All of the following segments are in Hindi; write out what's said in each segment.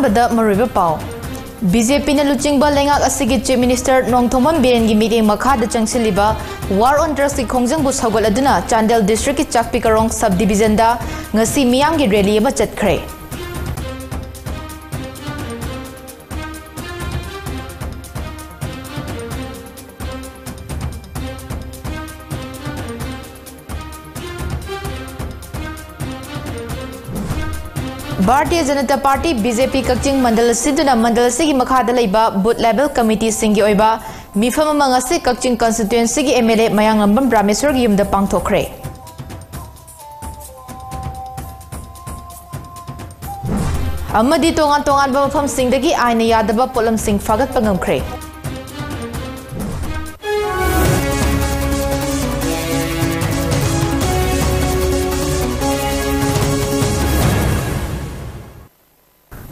ꯑꯍꯥꯟꯕꯗ ꯃꯔꯨꯑꯣꯏꯕ ꯄꯥꯎ ꯕꯤꯖꯦꯄꯤꯅ ꯂꯨꯆꯤꯡꯕ ꯂꯩꯉꯥꯛ ꯑꯁꯤꯒꯤ ꯆꯤꯞ ꯃꯤꯅꯤꯁꯇꯔ ꯅꯣꯡꯊꯣꯝꯕꯝ ꯕꯤꯔꯦꯟꯒꯤ ꯃꯤꯠꯌꯦꯡ ꯃꯈꯥꯗ ꯆꯪꯁꯤꯜꯂꯤꯕ ꯋꯥꯔ ꯑꯣꯟ ꯗ꯭ꯔꯒꯁꯀꯤ ꯈꯣꯡꯖꯪꯕꯨ ꯁꯧꯒꯠꯂꯗꯨꯅ ꯆꯥꯟꯗꯦꯜ ꯗꯤꯁꯇ꯭ꯔꯤꯛꯀꯤ ꯆꯥꯛꯄꯤ ꯀꯔꯣꯡ ꯁꯕ ꯗꯤꯕꯤꯖꯟꯗ ꯉꯁꯤ ꯃꯤꯌꯥꯝꯒꯤ ꯔꯦꯂꯤ ꯑꯃ ꯆꯠꯈ꯭ꯔꯦ भारतीय जनता पार्टी, बीजेपी कक्चिंग मंडल सिद्धुना मंडल सिगी मखादा लेबा बूथ लेवल कमिटी सिंगी ओइबा। मिफम मंगसे कक्चिंग कॉन्स्टिट्यूएंसी की एमएलए मयांगलंबम रामेश्वर की युमदा पांगथोखरे। अमदी तोंगान तोंगान मफम सिंगदगी आइना यादबा पोलम सिंग फागत पंगमखरे।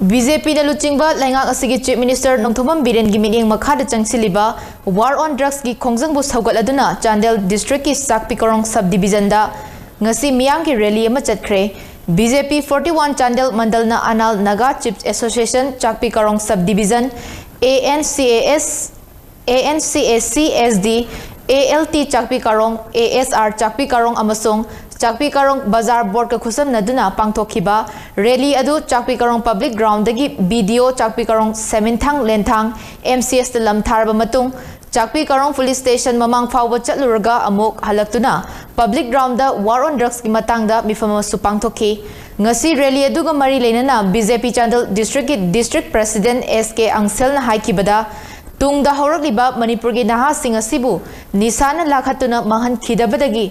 बीजेपी ने लुचिब लाइक चीफ मिनीस्टर नौथम बीरें की मिये मखाद चंसी वार ऑन ड्रग्स की खोजों सौगल्दा चांदल डिस्ट्रिक की चाकपीकर सब डिवीज़न मियाँ की rally चतरे BJP forty one Chandel mandal Anal Naga chief association Chakpikar sub division A N C S A N C S C S D A L T Chakpikar A S R Chakpikarong बाज़ार बोर्ड का खुसम नदुना पांगथोखिबा रैली अदु चाकपी करंग पब्लिक ग्राउंड दगी वीडियो चाकपी करंग सेमिनथांग लेंथांग एमसीएस लमथारबा मतुंग चाकपी करंग पुलिस स्टेशन ममांग फाव चलुरगा अमुक हलक्तुना public ground war on drugs की मतांगदा मिफम सुपांगथोखि ngasi rally aduga mari leinana bjp chandal district ki district president sk angsel na haikibada tungda haurakliba manipur gi naha sing asibu nisana lakhatuna mahan khidabadagi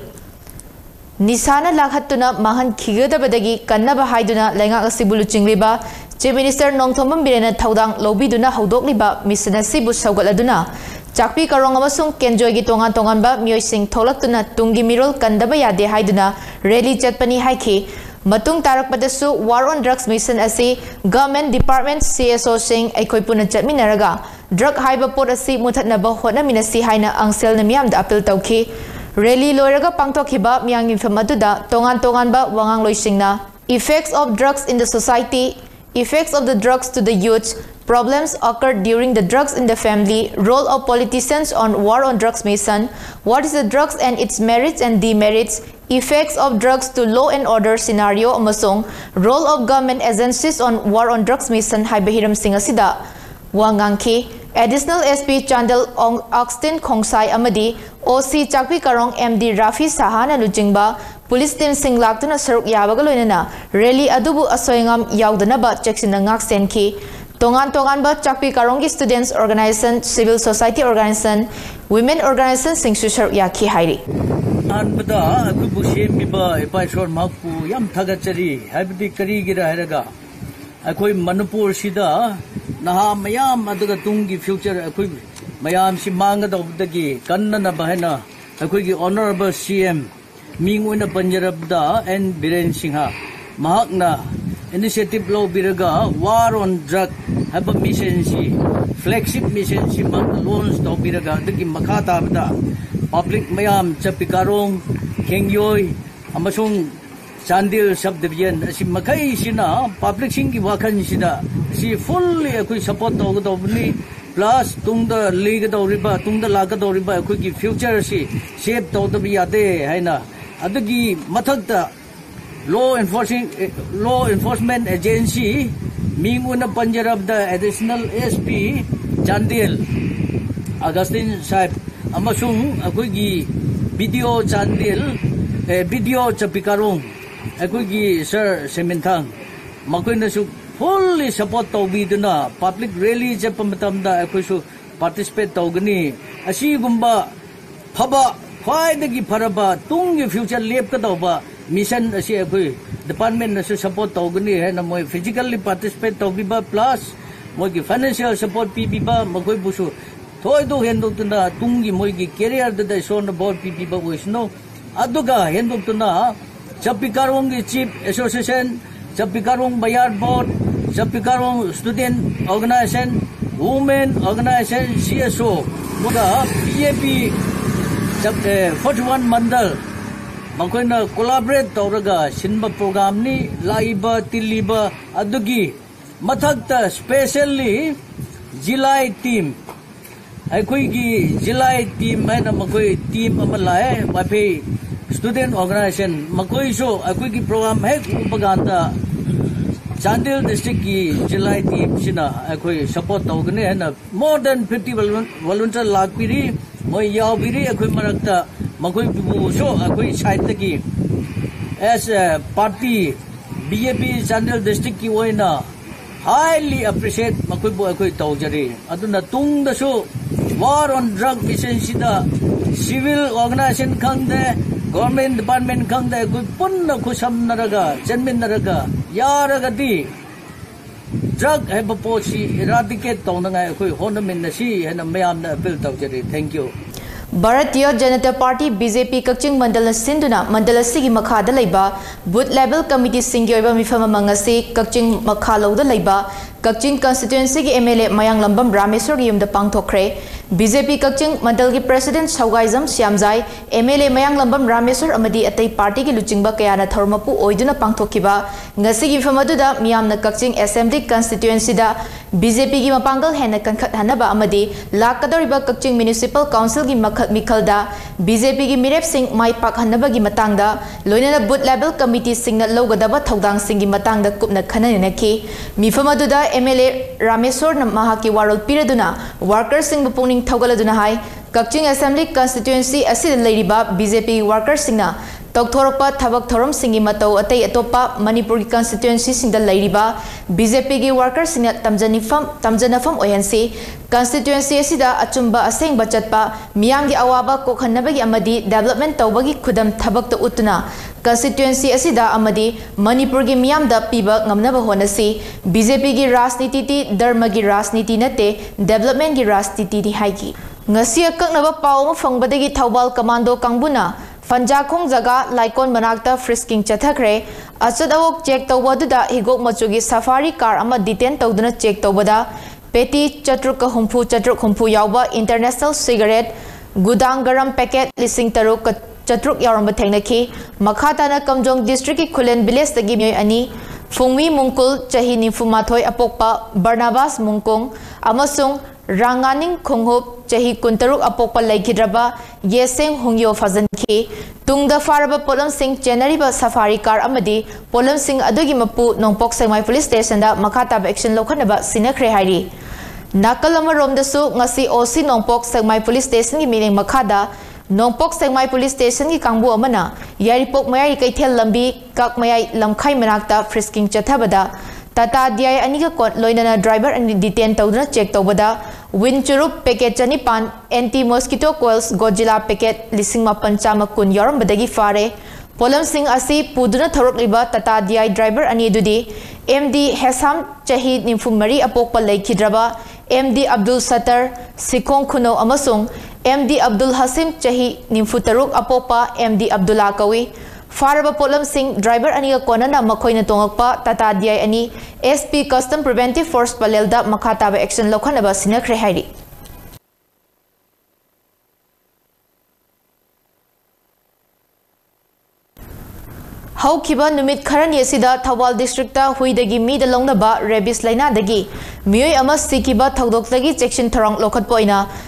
निशाना लाखत्तुना महन खिगदबदगी कन्नब हाइदुना लेंगाक असिबु लुचिंगलिबा चीफ मिनिस्टर नोंथोमम बिरेना थौदांग लौबीदुना हौदोकलिबा मिशन असिबु सौगलदुना चाकपी करोंग अमसुंग केंजोयगी तोंगान तोंगानबा मियोइसिंग थोलक्तुना तुंगी मिरोल कंदब यादे हाइदुना रैली चटपनी हाइखी मतुंग तारकपदसु वार ऑन ड्रग्स मिशन असि गवर्नमेंट डिपार्टमेंट सीएसओ सिंग अखोय पुना चटमिनरगा ड्रग हाइबा पोट असि मुथतनब होनमिनसि हाइना अंगसेल नमियाम दा अपील तौखी rally loiraga pangthokhiba miyang infam aduda tongan tongan ba wangang loisingna effects of drugs in the society. Effects of the drugs to the youth. Problems occurred during the drugs in the family. Role of politicians on war on drugs mason what is the drugs and its merits and demerits? Effects of drugs to law and order scenario amasong role of government agencies on war on drugs mason haibahiram singh asida. Wangangki chandal oxtin khongsai amadi oc chakpi karong md rafi sahana lujingba police team sing laktuna saruk yabaga loinana rally adubu asoingam yaudana checksina ngak senki tongan tongan ba chakpi karong ki students organization civil society organization women organization sing su saruk yakhi hairi anbada sida नहा मयाम अदग फ्यूचर अखुई मयाम सि मांगद उबदगी कन्नन बहना अखुई ऑनरेबल सीएम मिंगोइन पंजरबदा एन बिरेन सिंहा महकना initiative low war on drug hub mission से फ्लैगशिप मिशन से मंग लोन्स तो ताब दगी मखाताबदा पब्लिक मयाम चपिकारोंग खेंगयोय अमसुंग चांदिल सब डिवीज़न असि मखै सिना पब्लिक की असि फुल्ली अखोई सपोर्ट तौगदौबनी प्लस तुंग लीगदौरिबा तुंग लागदौरिबा अखोई फ्यूचर असि सेव तौदब यादे हैना अदगी मथकता law enforcing law enforcement agency Ming उन पंजरब the additional SP Chandel. Augustine साहब अमसुंग अखोई ꯑꯩꯈꯣꯏꯒꯤ ꯁꯥꯔ ꯁꯦꯃꯤꯟꯊꯥꯡ ꯃꯈꯣꯏꯅꯁꯨ ꯐꯨꯜꯂꯤ ꯁꯞꯄꯣꯔꯠ ꯇꯧꯕꯤꯗꯨꯅ ꯄꯕ꯭ꯂꯤꯛ ꯔꯦꯂꯤ ꯆꯠꯄ ꯃꯇꯝꯗ ꯑꯩꯈꯣꯏꯁꯨ ꯄꯥꯔꯇꯤꯁꯤꯄꯦꯠ ꯇꯧꯒꯅꯤ ꯑꯁꯤꯒꯨꯝꯕ ꯐꯕ ꯈ꯭ꯋꯥꯏꯗꯒꯤ ꯐꯔꯕ ꯇꯨꯡꯒꯤ ꯐ꯭ꯌꯨꯆꯔ ꯂꯦꯞꯀꯗꯧꯕ ꯃꯤꯁꯟ ꯑꯁꯤ ꯑꯩꯈꯣꯏ ꯗꯤꯄꯥꯔꯠꯃꯦꯟꯅꯁꯨ ꯁꯞꯄꯣꯔꯠ ꯇꯧꯒꯅꯤ ꯍꯥꯏꯅ ꯃꯣꯏ ꯐꯤꯖꯤꯀꯦꯜꯂꯤ ꯄꯥꯔꯇꯤꯁꯤꯄꯦꯠ ꯇꯧꯕꯤꯕ ꯄ꯭ꯂꯁ ꯃꯣꯏꯒꯤ ꯐꯥꯏꯅꯥꯟꯁꯤꯌꯦꯜ ꯁꯞꯄꯣꯔꯠ ꯄꯤꯕꯤꯕ ꯃꯈꯣꯏꯕꯨꯁꯨ ꯊꯣꯏꯗꯣꯛ ꯍꯦꯟꯗꯣꯛꯇꯨꯅ ꯇꯨꯡꯒꯤ ꯃꯣꯏꯒꯤ ꯀꯦꯔꯤꯌꯔꯗꯨꯗ ꯏꯁꯣꯔꯅ ꯕꯣꯔ ꯄꯤꯕꯤꯕ ꯑꯣꯏꯁꯅꯨ ꯑꯗꯨꯒ ꯍꯦꯟꯗꯣꯛꯇꯨꯅ जब भी करूंग चीफ एसोसिएशन, जब भी करूंग बिहार बोर्ड, जब भी करूंग student organisation, women organisation C S O P A P जब फोर्टी वन मंडल मकोन कोलाबरेट तौर सिंब प्रोग्राम लाइब, तिलीब मथक्त स्पेशली जिला टीम अखोगी जिला टीम है टीम लाए वाफे student organization makoi so akoi ki program hai paganta Chandel district ki July team sina akoi support togne na more than 50 volunteer lag piri moi yau piri akoi marakta makoi bu so akoi side ki as a party BJP Chandel district ki oina highly appreciate makoi bu akoi tawjari aduna tung da so war on drug mission sida civil organization khang de government department खंग पुनः खुशम चेनमिन ड्रग हेब पोसी इराडिकेट तौना हम होनमिन नसी हेन मयाम thank you Bharatiya Janata Party BJP Kakching मंडल सिंधुना मंडल सिगी मखा दलेबा बूथ लेवल कमिटी सिंगी ओइबा मिफम मंगसी मखा लौद कक्चिंग कंस्टिट्युएंसी की एमएलए मयांग लंबम रामेश्वर की युमदा पांगथोखरे बीजेपी कक्चिंग मंडल की प्रेसिडेंट सौगाइजम श्यामजाई एमएलए मयांग लंबम रामेश्वर अतई पार्टी की लुचिंगबा कयाना थरमपु ओइदुना पांगथोखिबा ngasi gi famadu miyamna Kakching constituency da BJP की मपांगल हेना अमदी लाकदरिबा कक्चिंग म्युनिसिपल काउंसिल मिखलदा बीजेपी की मिरेप सिंह की मतंगदा लोइना बुथ लेवल कमिटी की मतंगदा कुपना खननकी मिफम अदुदा ए रामेश्वर की वारोल पीरदना वर्कर सिंह पुनिंग थौगलदुना high Kakching assembly constituency BJP worker Singh तौथोरप थबक थोरम सिंगी मतौ अतै अतोपा की बीजेपी की वर्कर सिंग तमजनिफम तमजनफम ओहनसी कंस्टिट्युएंसी असिदा अचुंबा असेंग बचतपा मियाम की अवाबा कोखनबगी अमदी डेवलपमेंट तौबगी खुदम थबक उतना कंस्टिट्युएंसी असिदा अमदी मणिपुर की मियाम दा पीबा ngamnaba honasi की ती की डेवलपमेंट की राजनीति दी हाइगी ngasi akaknaba paw फंगबदगी थौबाल कमांडो कांगबुना फंजाखों जगह लाइकोन मनाक्ता फ्रिस्किंग चथखरे अचत अवोक चेक तब हिगोक मचुगी सफारी कार डिटेन तौदुना चेक तौबदा पेटी चतुक हुम्फू चतुक हुम्फू यावबा इंटरनेशनल सिगरेट गुदांग गरम पेकेट लिसिंग तरुक चट्रुक यावरम थेंगनखी मखाताना कमजोंग डिस्ट्रिक्ट की खुलेन विलेज तगी मई अनि फुंगमी मुंकुल चही निफुमाथोय अपोकपा बर्नाबास मुंकोंग अमसुंग ranganing khonghop chahi kuntaruk apokpa laikhidraba yeseng hungyo fajanki tungda faraba polam sing chenari ba safari car amadi polam sing adugi mapu nongpok sengmai police station da makata action lokhanaba sinakhre hari nakal amarom da su ngasi oc nongpok sengmai police station gi meaning makhada Nongpok Sekmai police station की कांगबू अमना यारीपोक मयाई कैथेल लंबी कक मयाई लमखाई मनाक्त फ्रिस्किंग चथबदा टाटा डी आई अनी का लोइनना ड्राइवर अनि डिटेन तौदन चेक तौबदा विन चुरुप पैकेट चनी पान एंटी मॉस्किटो कॉइल्स गोजिला पैकेट लिसिंग मपंचा मकुन यरम बदगी फारे पोलम सिंह असी पुदुन थरोकलीबा टाटा डी आई ड्राइवर अनि दुदी एमडी हेसाम चही निम्फु मरी अपोकप लैखिद्रबा एमडी अब्दुल सतर सिखों खुनौ khuno amasung md abdul hasim chahi nimfu taruk apokpa md abdullah kawi फारब पोलम सिंह ड्राइवर अनी मखोइन तोंगप टाटा डी अनी SP customs preventive force Pallel मखा ताब एक्शन लौखनब सिनख्रे नुमित खरनी थौबाल डिस्ट्रिक्ट हुईदगी मीद लौनबा रेबिस मियोय अमा सिकिबा थौदोक्तगी चेक्शन थरंग लोखतपोइना थौबाल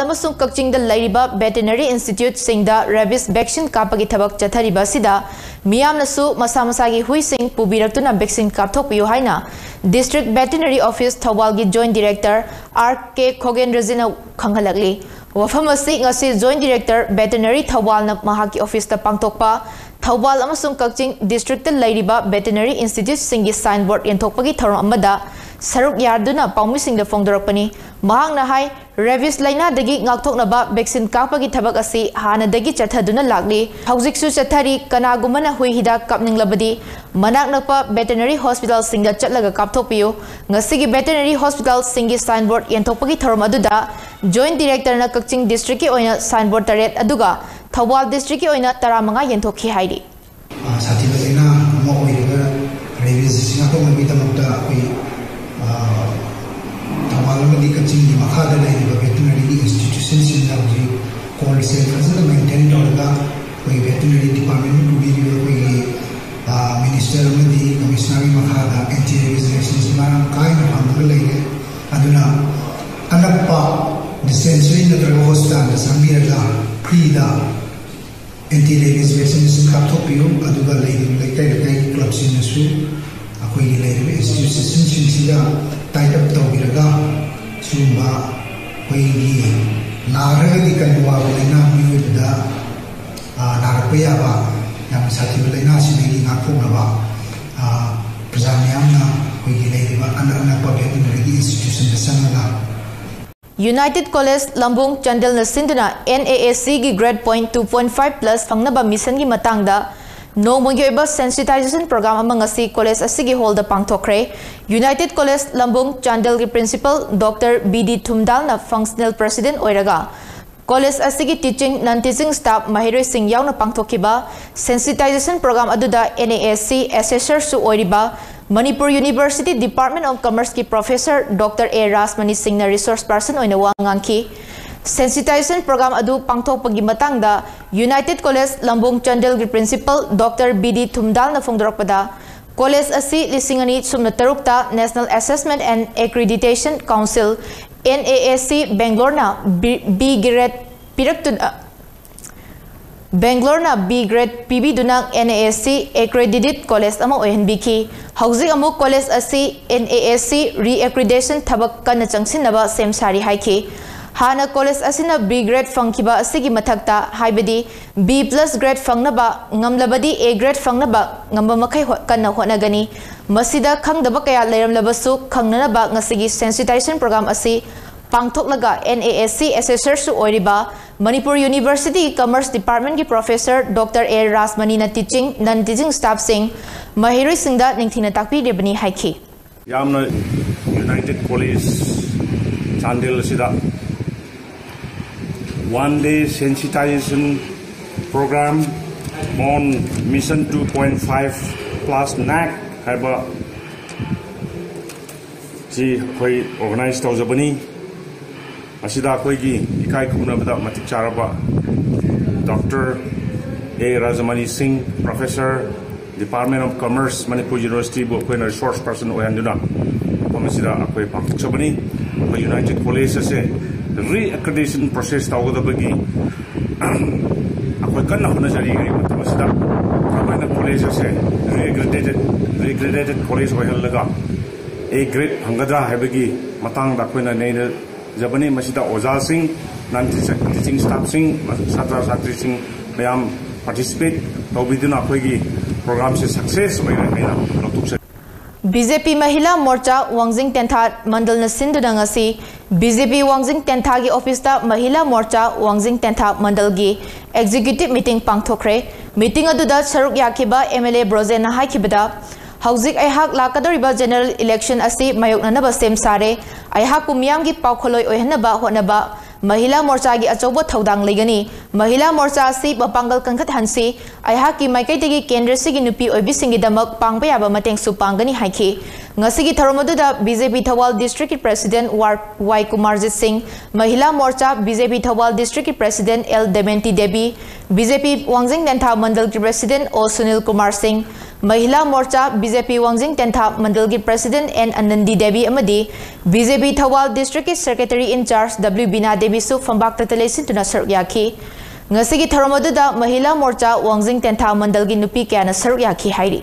अमसुंग Kakching the veterinary institute rabies vaccine कापगी थबक चथरिबा सिदा मियामनसु मसा मसागी हुई सिंग पुबिरक्तुना वैक्सीन कापथोकपियो हाइना डिस्ट्रिक्ट वेटेनरी ऑफ़िस थौबाल की जॉइंट डायरेक्टर आर के खोगेन रजिना खंगलगली वफम असि ngasi joint director veterinary thawal na mahaki office ta pangtokpa thawal amasung kakching district ta lairiba veterinary yarduna paumi da phongdorapani mahang na hai rabies laina dagi ngakthoknaba vaccine kapagi thabak asi hana dagi chathaduna lagli hauzik su chathari kana gumana hui hida kapning labadi manak nakpa veterinary hospital singda chatlaga kapthokpiyo ngasi gi veterinary hospital singi signboard yenthokpagi thorom aduda ꯂꯩꯔꯤꯕ ꯏꯟꯁꯇꯤꯇ꯭ꯌꯨꯁꯟꯁꯤꯡꯁꯤꯗ ꯇꯥꯏꯠ ꯑꯞ ꯇꯧꯕꯤꯔꯒ ꯁꯤꯒꯨꯝꯕ ꯑꯩꯈꯣꯏꯒꯤ ꯅꯥꯈ꯭ꯔꯒꯗꯤ ꯀꯩꯅꯣ ꯋꯥꯕ ꯂꯩꯅꯥ ꯃꯤꯑꯣꯏꯕꯗ ꯅꯥꯔꯛꯄ ꯌꯥꯕ ꯌꯥꯝꯅ ꯁꯥꯊꯤꯕ ꯂꯩꯅꯥꯁꯤꯡꯗꯒꯤ ꯉꯥꯛꯊꯣꯛꯅꯕ ꯄ꯭ꯔꯖꯥ ꯃꯌꯥꯝꯅ ꯑꯩꯈꯣꯏꯒꯤ ꯂꯩꯔꯤꯕ ꯑꯅꯛ ꯑꯅꯛꯄ ꯚꯦꯇꯤꯅꯔꯤꯒꯤ ꯏꯟꯁꯇꯤꯇ꯭ꯌꯨꯁꯟꯗ ꯆꯪꯉꯒ यूनाइटेड कॉलेज लंबोंग चंडल सिंधुना एनएएसी की ग्रेड पॉइंट 2.5 प्लस फंगनबा मिशन की मतंगदा नोमोगी ओइबा सेंसिटाइजेशन प्रोग्राम अमंग असि कॉलेज असिगी हॉल द पांगथोखरे यूनाइटेड कॉलेज लंबोंग चंडल की प्रिंसिपल डॉक्टर बीडी थुमदाल ना फंक्शनल प्रेसिडेंट ओइरगा कॉलेज असिगी टीचिंग नॉन टीचिंग स्टाफ महिरोय सिंह यावना पांगथोखिबा सेंसिटाइजेशन प्रोग्राम अदुदा एनएएसी एसेसर सु ओइरिबा Manipur university department of commerce की professor doctor sensitization program adu pangtho pagimatang da United College Lambung Chandelgi principal Dr BD Thumdal na fungdrok pada College asi lisingani sumna tarukta National Assessment and Accreditation Council NAAC Bangalore na B, B grade piraktu uh, Bangalore na B grade PB dunang NAAC accredited college ama ONBK housing amu college asi NAAC reaccreditation thabak ka na changsin naba sem sari haiki हाना कॉलेज असिना बी ग्रेड असिगी मथक्ता B plus grade ngasigi sensitization program asi pangthoklaga NASC assessor su oiriba Manipur University Commerce Department ki Professor Dr. A Rasmani na teaching non teaching staff sing mahiroi singda ningthina takpi rebani haiki yamna United Police Chandil sida one day sensitization program on Mission 2.5 plus NAC haiba ji khoi organize tawjabani asida khoi gi ikai khumna bada matik charaba Dr. A. Rajamani Singh, Professor, Department of Commerce, Manipur University, bu khoi na resource person ohanduna pamasida akhoi pangthok sabani Re-accreditation process tawgadabagi अखोई कॉलेज से re-accredited re-accredited ए ग्रेड फंगदरा हैबगी मतंग ओजा सिंह नॉन टीचिंग स्टाफ सिंह छात्र छात्री सिंह मैम पार्टिसिपेट तौबिदुना अखोइगी प्रोग्राम से सक्सेस लौटुक बीजेपी महिला मोर्चा वांगजिंग टेंथा मंडल सिंधुदंगसी बीजेपी वांगजिंग टेंथा की ऑफ़िस महिला मोर्चा वांगजिंग टेंथा मंडल की एग्जीक्यूटिव मीटिंग पांथोखरे मीटिंग अदुदा सरुक याखिबा एमएलए ब्रोजेन हाइखिबदा हौजिक अहाक लाकदोरिबा जनरल इलेक्शन असि मायोकननबा सेम सारे अहाक कुमियाम की पाखलोय ओहनबा होनबा महिला मोर्चा की अचौब थौदांग लेगनी महिला मोर्चा से मपांगल कंखत हँसी अहा की माइकैदगी केंद्र से नुपी ओबिसिंगिदमक पांगबा याबा मतेंग सु पांगनी हाइखी ngasi thoromoduda BJP Thawal District President Y Kumarjit Singh Mahila Morcha BJP Thawal District President L Dementi Devi BJP Wangjing Tentha Mandal ki President O Sunil Kumar Singh Mahila Morcha BJP Wangjing Tentha Mandal ki President N Anandi Devi amadi BJP Thawal District Secretary in charge W Bina Devi su fambak tatalesin tuna saruk yakhi ngasi thoromoduda Mahila Morcha Wangjing Tentha Mandal gi nupi kya na saruk yakhi hairi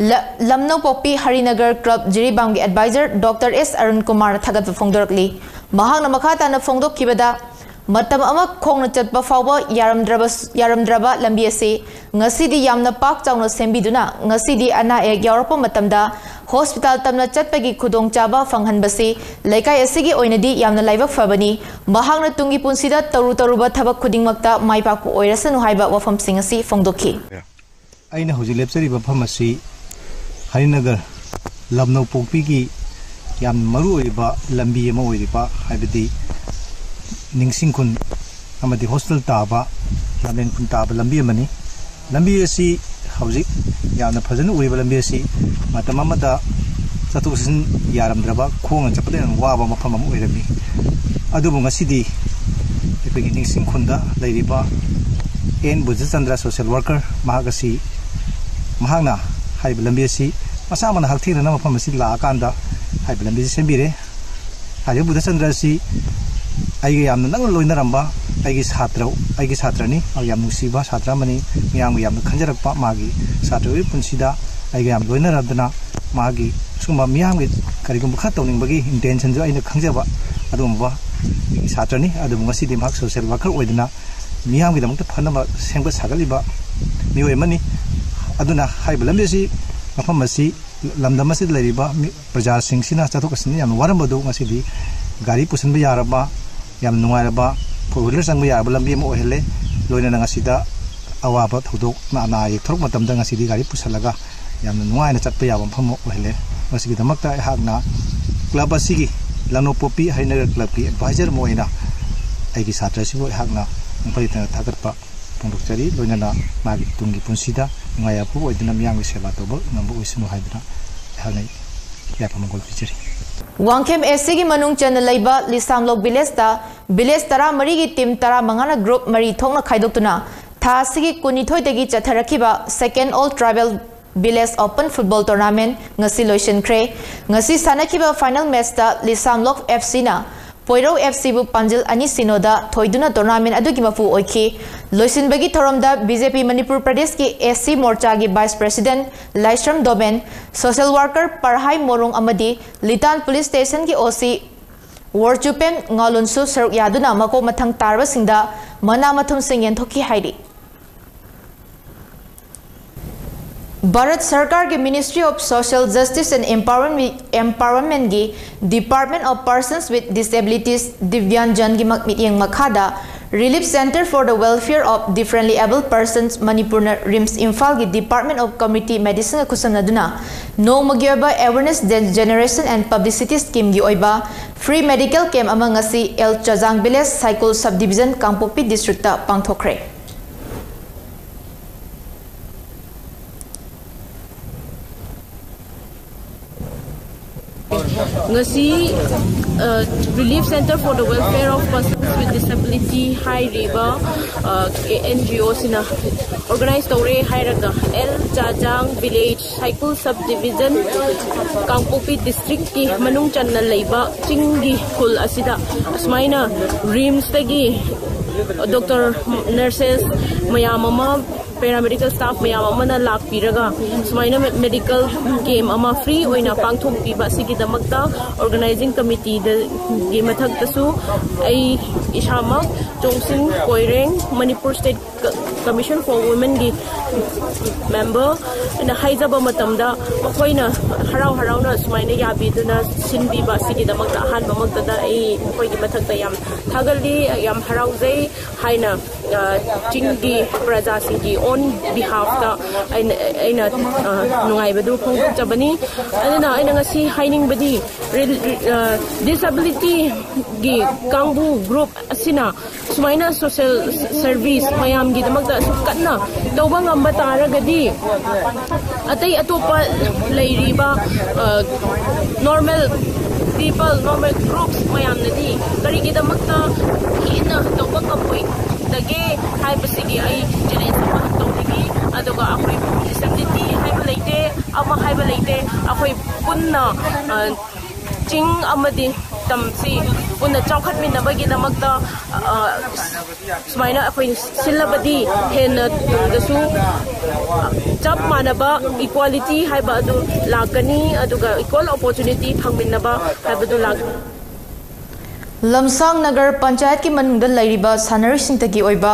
worker Jiribam Namairapam Buddhachandran सेंबीबाबू लमनौ पोपी हरिनगर क्लब जिरीबाम की adviser doctor S Arun Kumar थगत फोंदोरकली फोंदोखिबदा फावबा यारमद्रबा यारमद्रबा लंबी asigi oinadi yamna laibak fabani mahangna tungi punsida taru taruba thabak khudingmakta maipakpu oirasanu haiba wafam sing asi fongdokhi aina hoji lepsari ba phamasi Harinagar ꯂꯝꯅꯧ ꯄꯣꯛꯄꯤꯒꯤ ꯌꯥꯝ ꯃꯔꯨ ꯑꯣꯏꯕ ꯂꯝꯕꯤ ꯑꯃ ꯑꯣꯏꯔꯤꯕ ꯍꯥꯏꯕꯗꯤ ꯅꯤꯡꯁꯤꯡꯈꯨꯟ ꯑꯃꯗꯤ ꯍꯣꯁꯇꯦꯜ ꯇꯥꯕ ꯂꯝꯂꯦꯟꯈꯨꯟ ꯇꯥꯕ ꯂꯝꯕꯤ ꯑꯃꯅꯤ ꯂꯝꯕꯤ ꯑꯁꯤ ꯍꯧꯖꯤꯛ ꯌꯥꯝꯅ ꯐꯖꯅ ꯎꯔꯤꯕ ꯂꯝꯕꯤ ꯑꯁꯤ ꯃꯇꯝ ꯑꯃꯗ ꯆꯠꯊꯣꯛ ꯆꯠꯁꯤꯟ ꯌꯥꯔꯝꯗ꯭ꯔꯕ ꯈꯣꯡꯅ ꯆꯠꯄꯗ ꯌꯥꯝ ꯋꯥꯕ ꯃꯐꯝ ꯑꯃ ꯑꯣꯏꯔꯝꯃꯤ ꯑꯗꯨꯕꯨ ꯉꯁꯤꯗꯤ ꯑꯩꯈꯣꯏꯒꯤ ꯅꯤꯡꯁꯤꯡꯈꯨꯟꯗ ꯂꯩꯔꯤꯕ ꯑꯦꯟ ꯕꯨꯖꯆꯟꯗ꯭ꯔ ꯁꯣꯁꯤꯌꯦꯜ ꯋꯥꯔꯀꯔ ꯃꯍꯥꯛ ꯑꯁꯤ ꯃꯍꯥꯛꯅ ꯍꯥꯏꯔꯤꯕ ꯂꯝꯕꯤ ꯑꯁꯤ ꯃꯁꯥ ꯃꯅ ꯍꯛꯊꯦꯡꯅꯅ ꯃꯐꯝ ꯑꯁꯤ ꯂꯥꯛꯑꯀꯥꯟꯗ ꯍꯥꯏꯔꯤꯕ ꯂꯝꯕꯤꯁꯤ ꯁꯦꯝꯕꯤꯔꯦ ꯍꯥꯏꯔꯤꯕ ꯕꯨꯙꯆꯟꯗ꯭ꯔ ꯑꯁꯤ ꯑꯩꯒ ꯌꯥꯝꯅ ꯅꯛꯅ ꯂꯣꯏꯅꯔꯝꯕ ꯑꯩꯒꯤ ꯁꯥꯇ꯭ꯔ ꯑꯩꯒꯤ ꯁꯥꯇ꯭ꯔꯅꯤ ꯌꯥꯝ ꯅꯨꯡꯁꯤꯕ ꯁꯥꯇ꯭ꯔ ꯑꯃꯅꯤ ꯃꯤꯌꯥꯝꯒ ꯌꯥꯝꯅ ꯈꯟꯖꯔꯛꯄ ꯃꯥꯒꯤ ꯁꯥꯇ꯭ꯔꯒꯤ ꯄꯨꯟꯁꯤꯗ ꯑꯩꯒ ꯌꯥꯝ ꯂꯣꯏꯅꯔꯗꯅ ꯃꯥꯒꯤ ꯁꯤꯒꯨꯝꯕ ꯃꯤꯌꯥꯝꯒꯤ ꯀꯔꯤꯒꯨꯝꯕ ꯈꯔ ꯇꯧꯅꯤꯡꯕꯒꯤ ꯏꯟꯇꯦꯟꯁꯟꯁꯨ ꯑꯩꯅ ꯈꯪꯖꯕ ꯑꯗꯨꯒꯨꯝꯕ ꯁꯥꯇ꯭ꯔꯅꯤ ꯑꯗꯨꯕꯨ ꯉꯁꯤꯗꯤ ꯃꯍꯥꯛ ꯁꯣꯁꯤꯌꯦꯜ ꯋꯥꯔꯀꯔ ꯑꯣꯏꯗꯨꯅ ꯃꯤꯌꯥꯝꯒꯤꯗꯃꯛꯇ ꯐꯅꯕ ꯁꯦꯝꯒꯠ ꯁꯥꯒꯠꯂꯤꯕ ꯃꯤꯑꯣꯏ ꯑꯃꯅꯤ ꯑꯗꯨꯅ ꯍꯥꯏꯔꯤꯕ ꯂꯝꯕꯤ ꯑꯁꯤ ꯃꯐꯝ ꯑꯁꯤ ꯂꯝꯗꯝ ꯑꯁꯤꯗ ꯂꯩꯔꯤꯕ ꯄ꯭ꯔꯖꯥꯁꯤꯡꯁꯤꯅ ꯆꯠꯊꯣꯛ ꯆꯠꯁꯤꯟ ꯌꯥꯝꯅ ꯋꯥꯔꯝꯕꯗꯨ ꯉꯁꯤꯗꯤ ꯒꯥꯔꯤ ꯄꯨꯁꯤꯟꯕ ꯌꯥꯔꯕ ꯌꯥꯝ ꯅꯨꯡꯉꯥꯏꯔꯕ ꯐꯣꯔ ꯋꯤꯂꯔ ꯆꯪꯕ ꯌꯥꯔꯕ ꯂꯝꯕꯤ ꯑꯃ ꯑꯣꯏꯍꯜꯂꯦ ꯂꯣꯏꯅꯅ ꯉꯁꯤꯗ ꯑꯋꯥꯕ ꯊꯧꯗꯣꯛ ꯑꯅꯥ ꯑꯌꯦꯛ ꯊꯣꯛꯂꯛꯄ ꯃꯇꯝꯗ ꯉꯁꯤꯗꯤ ꯒꯥꯔꯤ ꯄꯨꯁꯜꯂꯒ ꯌꯥꯝꯅ ꯅꯨꯡꯉꯥꯏꯅ ꯆꯠꯄ ꯌꯥꯕ ꯃꯐꯝ ꯑꯃ ꯑꯣꯏꯍꯜꯂꯦ ꯃꯁꯤꯒꯤꯗꯃꯛꯇ ꯑꯩꯍꯥꯛꯅ ꯀ꯭ꯂꯕ ꯑꯁꯤꯒꯤ ꯂꯪꯅꯣꯄꯣꯄꯤ ꯍꯩꯅꯒꯔ ꯀ꯭ꯂꯕꯀꯤ ꯑꯦꯗꯚꯥꯏꯖꯔ ꯑꯃ ꯑꯣꯏꯅ ꯑꯩꯒꯤ ꯁꯥꯇ꯭ꯔꯁꯤꯕꯨ ꯑꯩꯍꯥꯛꯅ ꯄꯔꯤꯇꯅ ꯊꯥꯒꯠꯄ ꯐꯣꯡꯗꯣꯛꯆꯔꯤ ꯂꯣꯏꯅꯅ ꯃꯥꯒꯤ ꯇꯨꯡꯒꯤ ꯄꯨꯟꯁꯤꯗ ꯅꯨꯡꯉꯥꯏ ꯌꯥꯏꯐꯕ ꯑꯣꯏꯗꯨꯅ ꯃꯤꯌꯥꯝꯒꯤ ꯁꯦꯕꯥ ꯇꯧꯕ ꯉꯝꯕ ꯑꯣꯏꯁꯅꯨ ꯍꯥꯏꯗꯨꯅ ꯑꯩꯍꯥꯛꯅ ꯌꯥꯏꯐ ꯃꯪꯒꯣꯜ ꯄꯤꯖꯔꯤ वांखेम एससी मनुंग चन लेबा लिसामलोक विलेजता विलेज तरा मरी की टीम तरा मंगाना ग्रुप मरी थोंना खाइदोक्तुना था सिगी कुनिथोइदगी चथरखिबा second all tribal village open football tournament ngasi loisinkhre ngasi sanakhiba final match ta lisamlok fc na poiro fc bu panjil ani sinoda thoiduna tournament adugi mafu oikhi loisinbagi thoromda bjp manipur pradesh ki sc morcha gi vice president laishram doben social worker parhai morung amadi litan police station ki oc warchupen ngalunsu saruk yaduna mako mathang tarba singda Bharat सरकार के ministry of social justice and empowerment empowerment की department of persons with disabilities दिव्यांजन की meeting मखादा relief centre for the welfare of differently abled persons Manipur RIMS Imphal की department of community medicine खुसनदुना नोमगी awareness generation and publicity scheme की free medical camp L Chajang village Saikul subdivision Kangpokpi district पांथोखरे Ngasi uh, relief center for the welfare of persons with disability high river NGO sina organize tore hairaga L Jajang village cycle subdivision Kangpopi district ki manung channa leiba chingi khul asida asmaina rims tagi doctor nurses mayam lakpiraga sumaina medical game ama free oina pangthok piba sigi damakta organizing committee da gi mathak tasu ai ishama chongsin sumaina yabi duna sinbi ba sigi damakta han bamakta da ai koi gi mathak ta yam thagaldi yam harau zai haina chinggi praja singi on behalf ta aina service mayam gi damakta sukatna tawba ngamba taragadi atai atopa leiriba normal people normal dage haibasigi ai challenge ama tawrigi aduga akhoi disability haiba leite ama ꯂꯝꯁꯥꯡ ꯅꯒꯔ ꯄꯟꯆꯥꯌꯠꯀꯤ ꯃꯅꯨꯡꯗ ꯂꯩꯔꯤꯕ ꯁꯥꯟꯅꯔꯣꯏꯁꯤꯡꯗꯒꯤ ꯑꯣꯏꯕ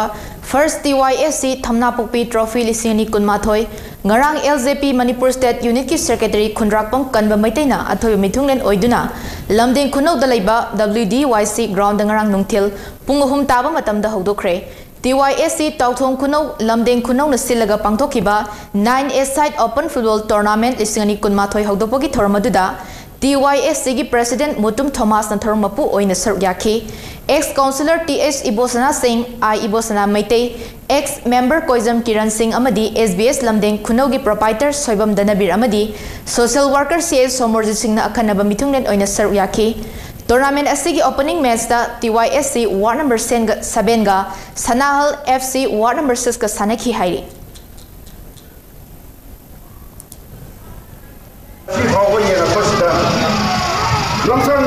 ꯐꯥꯔꯁ ꯇꯤ ꯋꯥꯏ ꯑꯦꯁ ꯁꯤ ꯊꯝꯅꯥꯄꯣꯛꯄꯤ ꯇ꯭ꯔꯣꯐꯤ ꯂꯤꯁꯤꯡ ꯑꯅꯤ ꯀꯨꯟꯃꯥꯊꯣꯏ ꯉꯔꯥꯡ L J P Manipur state ꯌꯨꯅꯤꯠꯀꯤ secretary ꯈꯨꯟꯗ꯭ꯔꯥꯛꯄꯝ ꯀꯟꯕ ꯃꯩꯇꯩꯅ ꯑꯊꯣꯏꯕ ꯃꯤꯊꯨꯡꯂꯦꯟ ꯑꯣꯏꯗꯨꯅ ꯂꯝꯗꯦꯡ ꯈꯨꯅꯧꯗ ꯂꯩꯕ ꯗꯕ꯭ꯂꯤꯎ ꯗꯤ ꯋꯥꯏ ꯁꯤ ꯒ꯭ꯔꯥꯎꯟꯗ ꯉꯔꯥꯡ ꯅꯨꯡꯊꯤꯜ ꯄꯨꯡ ꯑꯍꯨꯝ ꯇꯥꯕ ꯃꯇꯝꯗ ꯍꯧꯗꯣꯛꯈ꯭ꯔꯦ ꯇꯤ ꯋꯥꯏ ꯑꯦꯁ ꯁꯤ ꯇꯥꯎꯊꯣꯡ ꯈꯨꯅꯧ ꯂꯝꯗꯦꯡ ꯈꯨꯅꯧꯅ ꯁꯤꯜꯂꯒ ꯄꯥꯡꯊꯣꯛꯈꯤꯕ nine A side open football tournament ꯂꯤꯁꯤꯡ ꯑꯅꯤ ꯀꯨꯟꯃꯥꯊꯣꯏ ꯍꯧꯗꯣꯛꯄꯒꯤ ꯊꯧꯔꯝ ꯑꯗꯨꯗ hodokre TYSC Tauthong Khunau Lamdeng Khunau na silaga pangthokiba 9 A side open football tournament lisingani kunmathoi hodopagi thormaduda TYSC की प्रेसिडेंट मुतुम थॉमस न थरम मपु ओइन sir याखी ex councillor T H Ibosana Singh I Ibosana Meetei ex member Koijam Kiran Singh अमदी SBS Lamdeng खुनौगी proprietor Soibam Danbir अमदी social worker C S Somorjit Singh अखनब मिथुंगनेन ओइन सर याखी टूर्नामेंट ओपनिंग दा टीवाईएससी वार्ड नंबर सेवन गा सनाहल एफसी वार्ड नंबर सिक्स का सानखी Vamos a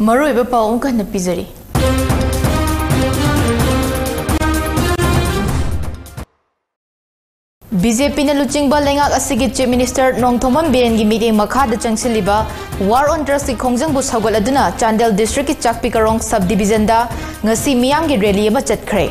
ꯃꯔꯨꯑꯣꯏꯕ ꯄꯥꯎ ꯑꯃꯨꯛ ꯍꯟꯅ ꯄꯤꯖꯔꯤ बीजेपी लुचिंग लेंगाक चीफ मिनिस्टर नोंथोमम बीरेन की मीटिंग मखाद चंगसिलिबा वार ऑन ड्रग्स की खोंजंगबु सगोलदुना चांदेल डिस्ट्रिक्ट की चाकपी करोंग सब डिवीजन दा ngasi miyam gi rally ama chatkhre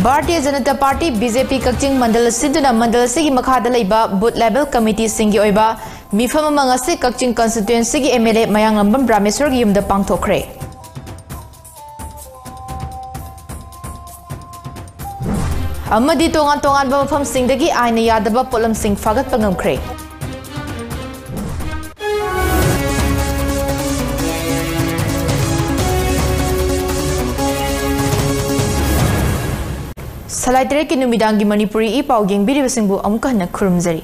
Bharatiya Janata Party, BJP, Kakching mandal mandal सिगी मखादा बूथ लेवल कमिटी मिफम कक्चिंग कॉन्स्टिट्यूएंसी की एमएलए मयांग लंबम ब्रामेश्वर की पांगथोखरे। अमदी तोंगान तोंगान मफम आइन Yadav Polam Singh salai tere ke numidangi manipuri e paoging biri basing bu amuka na zari